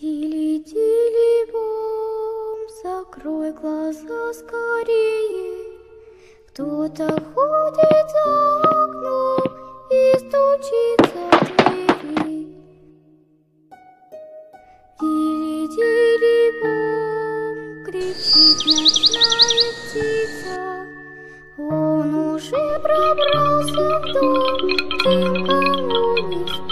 Тили-тили-бом, закрой глаза скорее. Кто-то ходит за окном и стучится в двери. Тили-тили-бом, кричит ночная птица. Он уже пробрался в дом, никому не спится.